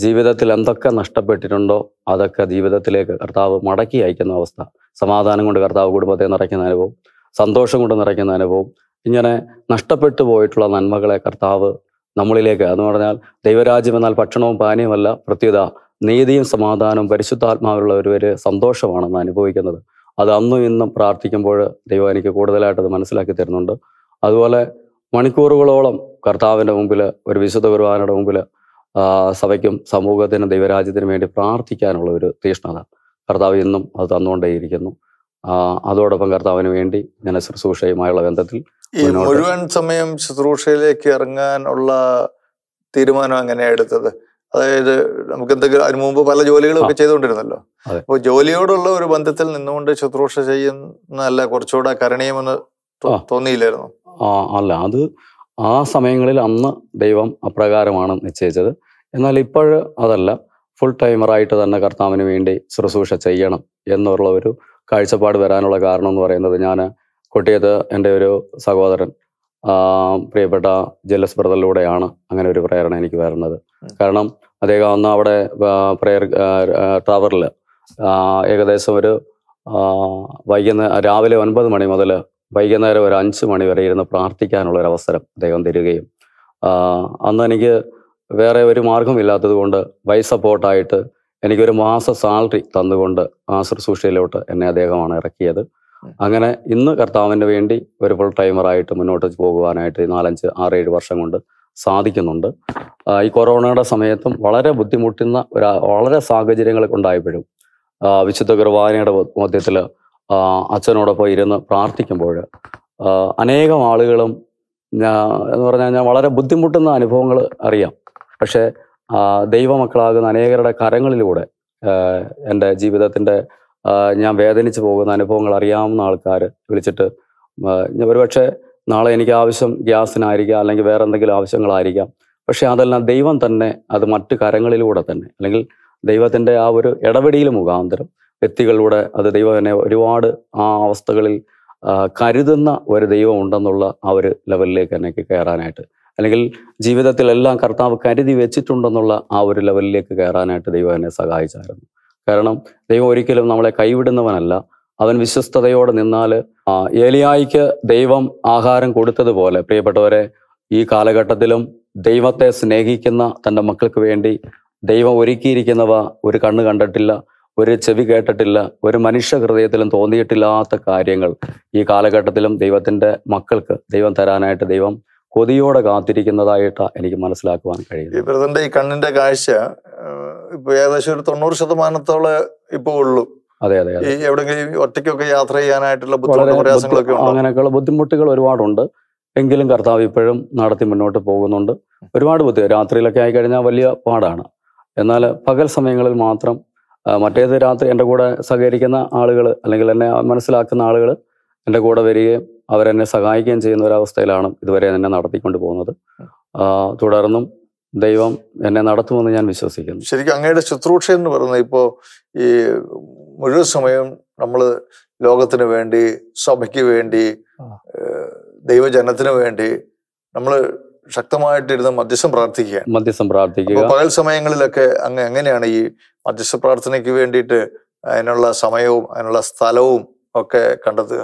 ജീവിതത്തിൽ എന്തൊക്കെ നഷ്ടപ്പെട്ടിട്ടുണ്ടോ അതൊക്കെ ജീവിതത്തിലേക്ക് കർത്താവ് മടക്കി അയക്കുന്ന അവസ്ഥ. സമാധാനം കൊണ്ട് കർത്താവ് കുടുംബത്തെ നിറയ്ക്കുന്ന അനുഭവം സന്തോഷം കൊണ്ട് നിറയ്ക്കുന്ന അനുഭവം ഇങ്ങനെ നഷ്ടപ്പെട്ടു പോയിട്ടുള്ള നന്മകളെ കർത്താവ് നമ്മളിലേക്ക് എന്ന് പറഞ്ഞാൽ ദൈവരാജ്യം എന്നാൽ ഭക്ഷണവും പാനീയമല്ല പ്രത്യുത നീതിയും സമാധാനവും പരിശുദ്ധാത്മാവിലുള്ള ഒരു ഒരു സന്തോഷമാണെന്ന് അനുഭവിക്കുന്നത്. അത് അന്നും ഇന്നും പ്രാർത്ഥിക്കുമ്പോൾ ദൈവം എനിക്ക് കൂടുതലായിട്ട് അത് മനസ്സിലാക്കി തരുന്നുണ്ട്. അതുപോലെ മണിക്കൂറുകളോളം കർത്താവിന്റെ മുമ്പിൽ ഒരു വിശുദ്ധ കുർബാനയുടെ മുമ്പിൽ സഭയ്ക്കും സമൂഹത്തിനും ദൈവരാജ്യത്തിനും വേണ്ടി പ്രാർത്ഥിക്കാനുള്ള ഒരു തീഷ്ണത കർത്താവ് ഇന്നും അത് തന്നുകൊണ്ടേയിരിക്കുന്നു. അതോടൊപ്പം കർത്താവിന് വേണ്ടി ഞാൻ ശുശ്രൂഷയുമായുള്ള ബന്ധത്തിൽ ഈ മുഴുവൻ സമയം ശുശ്രൂഷയിലേക്ക് ഇറങ്ങാനുള്ള തീരുമാനം അങ്ങനെയാണ് എടുത്തത്? അതായത് നമുക്ക് എന്തെങ്കിലും അതിനു മുമ്പ് പല ജോലികളും ഒക്കെ ചെയ്തുകൊണ്ടിരുന്നല്ലോ. അപ്പൊ അപ്പോൾ ജോലിയോടുള്ള ഒരു ബന്ധത്തിൽ നിന്നുകൊണ്ട് ശുശ്രൂഷ ചെയ്യുന്നതല്ല കുറച്ചുകൂടെ കരണീയമെന്ന്. തോന്നിയില്ലായിരുന്നു? ആ, അല്ല അത് ആ സമയങ്ങളിൽ അന്ന് ദൈവം അപ്രകാരമാണ് നിശ്ചയിച്ചത്. എന്നാൽ ഇപ്പോൾ അതല്ല. ഫുൾ ടൈമറായിട്ട് തന്നെ കർത്താവിന് വേണ്ടി ശുശ്രൂഷ ചെയ്യണം എന്നുള്ള ഒരു കാഴ്ചപ്പാട് വരാനുള്ള കാരണം എന്ന് പറയുന്നത് ഞാൻ കൊട്ടിയത്ത് എന്റെ ഒരു സഹോദരൻ പ്രിയപ്പെട്ട ജലസ് ബ്രദറിലൂടെയാണ് അങ്ങനെ ഒരു പ്രേരണ എനിക്ക് വരുന്നത് കാരണം അദ്ദേഹം അന്ന് അവിടെ പ്രയർ ടവറിൽ ഏകദേശം ഒരു വൈകുന്നേരം രാവിലെ ഒൻപത് മണി മുതൽ വൈകുന്നേരം ഒരു അഞ്ച് മണി വരെ ഇരുന്ന് പ്രാർത്ഥിക്കാനുള്ള ഒരു അവസരം അദ്ദേഹം തരികയും അന്ന് എനിക്ക് വേറെ ഒരു മാർഗമില്ലാത്തത് കൊണ്ട് വൈ സപ്പോർട്ടായിട്ട് എനിക്കൊരു മാസ സാലറി തന്നുകൊണ്ട് ആ ശുശ്രൂഷയിലോട്ട് എന്നെ അദ്ദേഹമാണ് ഇറക്കിയത്. അങ്ങനെ ഇന്ന് കർത്താവിന് വേണ്ടി ഒരു ഫുൾ ടൈമറായിട്ട് മുന്നോട്ട് പോകുവാനായിട്ട് നാലഞ്ച് ആറ് ഏഴ് വർഷം കൊണ്ട് സാധിക്കുന്നുണ്ട്. ഈ കൊറോണയുടെ സമയത്തും വളരെ ബുദ്ധിമുട്ടുന്ന ഒരു വളരെ സാഹചര്യങ്ങൾ ഉണ്ടായപ്പോഴും വിശുദ്ധ കുർബാനയുടെ മധ്യത്തിൽ അച്ഛനോടൊപ്പം ഇരുന്ന് പ്രാർത്ഥിക്കുമ്പോൾ അനേകം ആളുകളും എന്ന് പറഞ്ഞാൽ ഞാൻ വളരെ ബുദ്ധിമുട്ടുന്ന അനുഭവങ്ങൾ അറിയാം. പക്ഷേ ദൈവമക്കളാകുന്ന അനേകരുടെ കരങ്ങളിലൂടെ എന്റെ ജീവിതത്തിന്റെ ഞാൻ വേദനിച്ച് പോകുന്ന അനുഭവങ്ങൾ അറിയാവുന്ന ആൾക്കാർ വിളിച്ചിട്ട് ഒരുപക്ഷെ നാളെ എനിക്ക് ആവശ്യം ഗ്യാസിനായിരിക്കാം അല്ലെങ്കിൽ വേറെ എന്തെങ്കിലും ആവശ്യങ്ങളായിരിക്കാം. പക്ഷെ അതെല്ലാം ദൈവം തന്നെ അത് മറ്റു കരങ്ങളിലൂടെ തന്നെ അല്ലെങ്കിൽ ദൈവത്തിന്റെ ആ ഒരു ഇടപെടിയിൽ മുഖാന്തരം വ്യക്തികളിലൂടെ അത് ദൈവം എന്നെ ഒരുപാട് ആ അവസ്ഥകളിൽ കരുതുന്ന ഒരു ദൈവം ഉണ്ടെന്നുള്ള ആ ഒരു ലെവലിലേക്ക് എനിക്ക് കയറാനായിട്ട് അല്ലെങ്കിൽ ജീവിതത്തിലെല്ലാം കർത്താവ് കരുതി വെച്ചിട്ടുണ്ടെന്നുള്ള ആ ഒരു ലെവലിലേക്ക് കയറാനായിട്ട് ദൈവം എന്നെ സഹായിച്ചായിരുന്നു. കാരണം ദൈവം ഒരിക്കലും നമ്മളെ കൈവിടുന്നവനല്ല. അവൻ വിശ്വസ്തയോടെ നിന്നാൽ ഏലിയായിക്ക് ദൈവം ആഹാരം കൊടുത്തതുപോലെ പ്രിയപ്പെട്ടവരെ ഈ കാലഘട്ടത്തിലും ദൈവത്തെ സ്നേഹിക്കുന്ന തന്റെ മക്കൾക്ക് വേണ്ടി ദൈവം ഒരുക്കിയിരിക്കുന്നവ ഒരു കണ്ണ് കണ്ടിട്ടില്ല ഒരു ചെവി കേട്ടിട്ടില്ല ഒരു മനുഷ്യ ഹൃദയത്തിലും തോന്നിയിട്ടില്ലാത്ത കാര്യങ്ങൾ ഈ കാലഘട്ടത്തിലും ദൈവത്തിന്റെ മക്കൾക്ക് ദൈവം തരാനായിട്ട് ദൈവം കൊതിയോടെ കാത്തിരിക്കുന്നതായിട്ട് എനിക്ക് മനസ്സിലാക്കുവാൻ ഈ കഴിയുന്നത് ബ്രദറിന്റെ ഈ കണ്ണിന്റെ കാഴ്ച ഇപ്പൊ ഏകദേശം ഒരു തൊണ്ണൂറ് ശതമാനത്തോളം ഇപ്പൊ ഉള്ളൂ. അതെ അതെ ഈ എവിടെങ്കിലും ഒറ്റയ്ക്കൊക്കെ യാത്ര ചെയ്യാനായിട്ടുള്ള പ്രയാസങ്ങളൊക്കെ അങ്ങനെയൊക്കെയുള്ള ബുദ്ധിമുട്ടുകൾ ഒരുപാടുണ്ട്. എങ്കിലും കർത്താവ് ഇപ്പോഴും നടത്തി മുന്നോട്ട് പോകുന്നുണ്ട്. ഒരുപാട് ബുദ്ധി രാത്രിയിലൊക്കെ ആയി കഴിഞ്ഞാൽ വലിയ പാടാണ്. എന്നാൽ പകൽ സമയങ്ങളിൽ മാത്രം മറ്റേത് രാത്രി എന്റെ കൂടെ സഹകരിക്കുന്ന ആളുകൾ അല്ലെങ്കിൽ എന്നെ മനസ്സിലാക്കുന്ന ആളുകൾ എന്റെ കൂടെ വരികയും അവരെന്നെ സഹായിക്കുകയും ചെയ്യുന്ന ഒരവസ്ഥയിലാണ് ഇതുവരെ എന്നെ നടത്തിക്കൊണ്ട് പോകുന്നത്. തുടർന്നും ദൈവം എന്നെ നടത്തുമെന്ന് ഞാൻ വിശ്വസിക്കുന്നു ശരിക്കും അങ്ങയുടെ ശുശ്രൂഷ എന്ന് പറയുന്നത് ഇപ്പോ ഈ മുഴുവൻ സമയം നമ്മൾ ലോകത്തിന് വേണ്ടി സഭയ്ക്ക് വേണ്ടി. ദൈവജനത്തിന് വേണ്ടി നമ്മൾ ശക്തമായിട്ടിരുന്ന് മധ്യസ്ഥം പ്രാർത്ഥിക്കുക മധ്യസ്ഥം പ്രാർത്ഥിക്കുക പകൽ സമയങ്ങളിലൊക്കെ അങ്ങ് എങ്ങനെയാണ് ഈ മധ്യസ്ഥ പ്രാർത്ഥനയ്ക്ക് വേണ്ടിയിട്ട് അതിനുള്ള സമയവും അതിനുള്ള സ്ഥലവും ഒക്കെ കണ്ടെത്തുക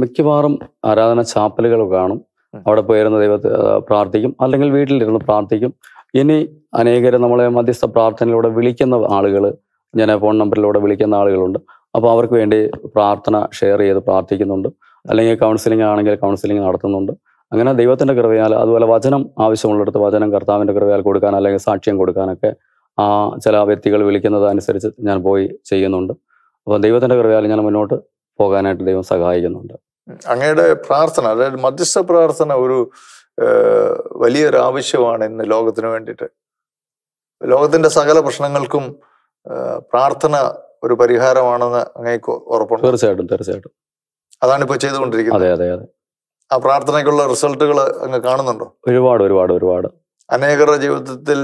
മിക്കവാറും ആരാധന ചാപ്പലുകൾ കാണും. അവിടെ പോയിരുന്ന ദൈവത്തെ പ്രാർത്ഥിക്കും. അല്ലെങ്കിൽ വീട്ടിലിരുന്ന് പ്രാർത്ഥിക്കും. ഇനി അനേകരെ നമ്മളെ മധ്യസ്ഥ പ്രാർത്ഥനയിലൂടെ വിളിക്കുന്ന ആളുകൾ ഞാൻ ഫോൺ നമ്പറിലൂടെ വിളിക്കുന്ന ആളുകളുണ്ട്. അപ്പോൾ അവർക്ക് വേണ്ടി പ്രാർത്ഥന ഷെയർ ചെയ്ത് പ്രാർത്ഥിക്കുന്നുണ്ട്. അല്ലെങ്കിൽ കൗൺസിലിംഗ് ആണെങ്കിൽ കൗൺസിലിംഗ് നടത്തുന്നുണ്ട്. അങ്ങനെ ദൈവത്തിന്റെ കൃപയാൽ അതുപോലെ വചനം ആവശ്യമുള്ളിടത്ത് വചനം കർത്താവിന്റെ കൃപയാൽ കൊടുക്കാൻ അല്ലെങ്കിൽ സാക്ഷ്യം കൊടുക്കാനൊക്കെ ആ ചില വ്യക്തികൾ വിളിക്കുന്നത് അനുസരിച്ച് ഞാൻ പോയി ചെയ്യുന്നുണ്ട്. അപ്പോൾ ദൈവത്തിന്റെ കൃപയാൽ ഞാൻ മുന്നോട്ട് പോകാനായിട്ട് ദൈവം സഹായിക്കുന്നുണ്ട്. അങ്ങയുടെ പ്രാർത്ഥന അതായത് മധ്യസ്ഥ പ്രാർത്ഥന ഒരു വലിയൊരു ആവശ്യമാണ് ഇന്ന് ലോകത്തിന് വേണ്ടിയിട്ട്. ലോകത്തിന്റെ സകല പ്രശ്നങ്ങൾക്കും പ്രാർത്ഥന ഒരു പരിഹാരമാണെന്ന് അങ്ങേക്ക് ഉറപ്പുണ്ട്. തീർച്ചയായിട്ടും തീർച്ചയായിട്ടും. അതാണ് ഇപ്പൊ ചെയ്തുകൊണ്ടിരിക്കുന്നത്. അതെ അതെ അതെ. ആ പ്രാർത്ഥനയ്ക്കുള്ള റിസൾട്ടുകൾ അങ്ങ് കാണുന്നുണ്ടോ? ഒരുപാട് ഒരുപാട് ഒരുപാട്. അനേകരുടെ ജീവിതത്തിൽ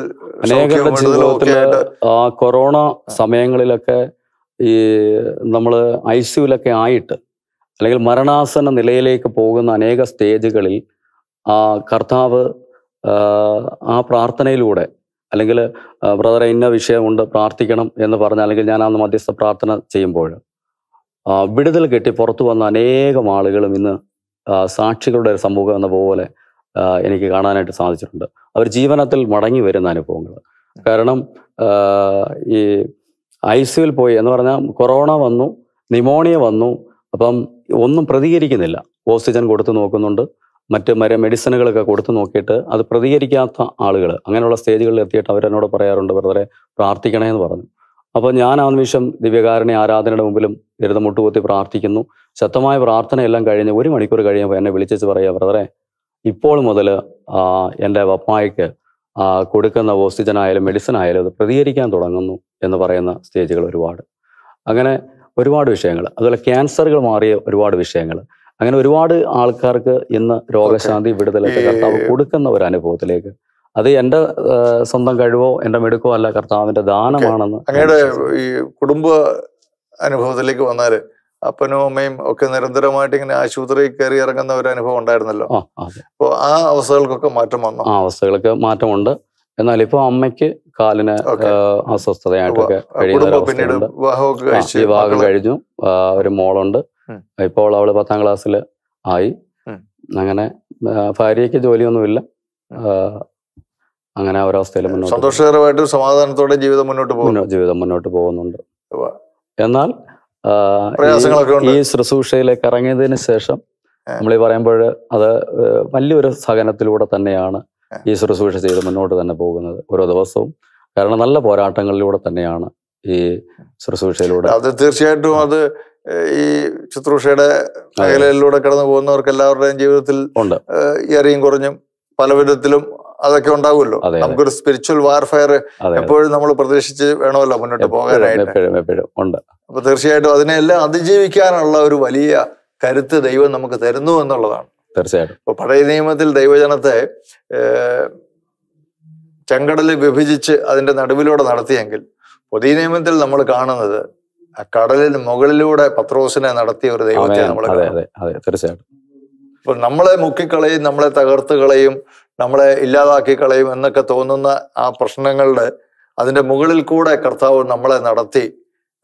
അനേകരുടെ ആയിട്ട് ആ കൊറോണ സമയങ്ങളിലൊക്കെ ഈ നമ്മൾ ഐ സിയുലൊക്കെ ആയിട്ട് അല്ലെങ്കിൽ മരണാസന നിലയിലേക്ക് പോകുന്ന അനേക സ്റ്റേജുകളിൽ ആ കർത്താവ് ആ, പ്രാർത്ഥനയിലൂടെ അല്ലെങ്കിൽ ബ്രദറെ ഇന്ന വിഷയമുണ്ട് പ്രാർത്ഥിക്കണം എന്ന് പറഞ്ഞ അല്ലെങ്കിൽ ഞാൻ അന്ന് മധ്യസ്ഥ പ്രാർത്ഥന ചെയ്യുമ്പോൾ വിടുതൽ കെട്ടി പുറത്തു വന്ന അനേകം ആളുകളും ഇന്ന് സാക്ഷികളുടെ ഒരു സമൂഹം എന്ന പോലെ എനിക്ക് കാണാനായിട്ട് സാധിച്ചിട്ടുണ്ട്. അവർ ജീവനത്തിൽ മടങ്ങി വരുന്ന അനുഭവങ്ങൾ. കാരണം ഈ ഐ സിയിൽ പോയി എന്ന് പറഞ്ഞാൽ കൊറോണ വന്നു നിമോണിയ വന്നു അപ്പം ഒന്നും പ്രതികരിക്കുന്നില്ല. ഓക്സിജൻ കൊടുത്തു നോക്കുന്നുണ്ട്. മറ്റ് മര മെഡിസിനുകളൊക്കെ കൊടുത്തു നോക്കിയിട്ട് അത് പ്രതികരിക്കാത്ത ആളുകൾ അങ്ങനെയുള്ള സ്റ്റേജുകളിൽ എത്തിയിട്ട് അവരെന്നോട് പറയാറുണ്ട് വെറുതെ പ്രാർത്ഥിക്കണേ എന്ന് പറഞ്ഞു. അപ്പോൾ ഞാൻ ആ നിമിഷം ദിവ്യകാരണി ആരാധനയുടെ മുമ്പിലും ഇരുന്ന് മുട്ടുകുത്തി പ്രാർത്ഥിക്കുന്നു. ശക്തമായ പ്രാർത്ഥനയെല്ലാം കഴിഞ്ഞ് ഒരു മണിക്കൂർ കഴിയുമ്പോൾ എന്നെ വിളിച്ചു പറയുക ബ്രദറെ ഇപ്പോൾ മുതൽ എന്റെ വപ്പായ്ക്ക് കൊടുക്കുന്ന ഓക്സിജൻ ആയാലും മെഡിസിൻ ആയാലും അത് പ്രതികരിക്കാൻ തുടങ്ങുന്നു എന്ന് പറയുന്ന സ്റ്റേജുകൾ ഒരുപാട്. അങ്ങനെ ഒരുപാട് വിഷയങ്ങൾ. അതുപോലെ ക്യാൻസറുകൾ മാറിയ ഒരുപാട് വിഷയങ്ങൾ. അങ്ങനെ ഒരുപാട് ആൾക്കാർക്ക് ഇന്ന് രോഗശാന്തി വിടുതലൊക്കെ കർത്താവ് കൊടുക്കുന്ന ഒരു അനുഭവത്തിലേക്ക്. അത് എന്റെ ആ, സ്വന്തം കഴിവോ എന്റെ മെടുക്കോ അല്ല കർത്താവിന്റെ ദാനമാണെന്ന് അങ്ങയുടെ ഈ കുടുംബ അനുഭവത്തിലേക്ക് വന്നാൽ അപ്പനും അമ്മയും ഒക്കെ നിരന്തരമായിട്ട് ഇങ്ങനെ ആശുപത്രി കയറി ഇറങ്ങുന്ന ഒരു അനുഭവം ഉണ്ടായിരുന്നല്ലോ. അപ്പോൾ ആ അവസ്ഥകൾക്കൊക്കെ മാറ്റം വന്നു? ആ അവസ്ഥകൾക്ക് മാറ്റമുണ്ട്. എന്നാൽ ഇപ്പൊ അമ്മയ്ക്ക് കാലിന് അസ്വസ്ഥതയായിട്ടൊക്കെ കഴിയുന്ന വിവാഹം കഴിഞ്ഞു. ഒരു മോളുണ്ട്. ഇപ്പോൾ അവൾ പത്താം ക്ലാസ്സിൽ ആയി. അങ്ങനെ ഭാര്യയ്ക്ക് ജോലിയൊന്നുമില്ല. അങ്ങനെ ഒരവസ്ഥയിൽ മുന്നോട്ട് സന്തോഷകരമായിട്ട് സമാധാനത്തോടെ ജീവിതം മുന്നോട്ട് പോകുന്നു. ജീവിതം മുന്നോട്ട് പോകുന്നുണ്ട്. എന്നാൽ ഈ- ശുശ്രൂഷയിലേക്ക് ഇറങ്ങിയതിന് ശേഷം നമ്മൾ ഈ പറയുമ്പോൾ അത് വലിയൊരു സഹനത്തിലൂടെ തന്നെയാണ്. ഈ ശുശ്രൂഷ ചെയ്ത് മുന്നോട്ട് തന്നെ പോകുന്നത് ഓരോ ദിവസവും. കാരണം നല്ല പോരാട്ടങ്ങളിലൂടെ തന്നെയാണ് ഈ ശുശ്രൂഷയിലൂടെ. അത് തീർച്ചയായിട്ടും അത് ഈ ശുശ്രൂഷയുടെ മേഖലയിലൂടെ കടന്നു പോകുന്നവർക്ക് എല്ലാവരുടെയും ജീവിതത്തിൽ ഉണ്ട്. ഏറെയും കുറഞ്ഞും പല വിധത്തിലും അതൊക്കെ ഉണ്ടാവുമല്ലോ. നമുക്കൊരു സ്പിരിച്വൽ വാർഫെയർ എപ്പോഴും നമ്മൾ പ്രതീക്ഷിച്ച് വേണമല്ലോ മുന്നോട്ട് പോകാനായിട്ട്. എപ്പോഴും എപ്പോഴും ഉണ്ട്. അപ്പൊ തീർച്ചയായിട്ടും അതിനെല്ലാം അതിജീവിക്കാനുള്ള ഒരു വലിയ കരുത്ത് ദൈവം നമുക്ക് തരുന്നു എന്നുള്ളതാണ്. തീർച്ചയായിട്ടും. പഴയ നിയമത്തിൽ ദൈവജനത്തെ ഏഹ്, ചെങ്കടൽ വിഭജിച്ച് അതിന്റെ നടുവിലൂടെ നടത്തിയെങ്കിൽ പുതിയ നിയമത്തിൽ നമ്മൾ കാണുന്നത് കടലിന് മുകളിലൂടെ പത്രോസിനെ നടത്തിയ ഒരു ദൈവത്തെ. നമ്മൾ തീർച്ചയായിട്ടും. ഇപ്പൊ നമ്മളെ മുക്കിക്കളയും നമ്മളെ തകർത്ത് കളയും നമ്മളെ ഇല്ലാതാക്കി കളയും എന്നൊക്കെ തോന്നുന്ന ആ പ്രശ്നങ്ങളുടെ അതിന്റെ മുകളിൽ കൂടെ കർത്താവ് നമ്മളെ നടത്തി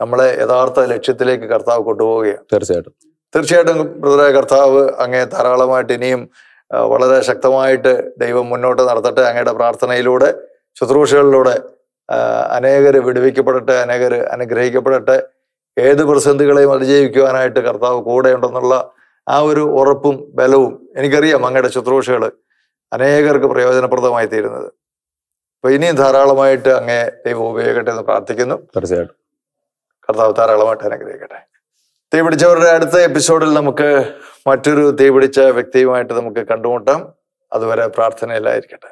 നമ്മളെ യഥാർത്ഥ ലക്ഷ്യത്തിലേക്ക് കർത്താവ് കൊണ്ടുപോവുകയാണ്. തീർച്ചയായിട്ടും. തീർച്ചയായിട്ടും ബ്രദറായ കർത്താവ് അങ്ങേ ധാരാളമായിട്ട് ഇനിയും വളരെ ശക്തമായിട്ട് ദൈവം മുന്നോട്ട് നടത്തട്ടെ. അങ്ങയുടെ പ്രാർത്ഥനയിലൂടെ ശുശ്രൂഷകളിലൂടെ അനേകർ വിടുവിക്കപ്പെടട്ടെ അനേകർ അനുഗ്രഹിക്കപ്പെടട്ടെ. ഏത് പ്രതിസന്ധികളെയും അതിജീവിക്കുവാനായിട്ട് കർത്താവ് കൂടെ ഉണ്ടെന്നുള്ള ആ ഒരു ഉറപ്പും ബലവും എനിക്കറിയാം അങ്ങയുടെ ശുശ്രൂഷകൾ അനേകർക്ക് പ്രയോജനപ്രദമായി തീരുന്നത്. അപ്പൊ ഇനിയും ധാരാളമായിട്ട് അങ്ങേ ദൈവം ഉപയോഗിക്കട്ടെ എന്ന് പ്രാർത്ഥിക്കുന്നു. തീർച്ചയായിട്ടും. കർത്താവ് ധാരാളമായിട്ട് അനുഗ്രഹിക്കട്ടെ. തീ പിടിച്ചവരുടെ അടുത്ത എപ്പിസോഡിൽ നമുക്ക് മറ്റൊരു തീ പിടിച്ച വ്യക്തിയുമായിട്ട് നമുക്ക് കണ്ടുമുട്ടാം. അതുവരെ പ്രാർത്ഥനയിലായിരിക്കട്ടെ.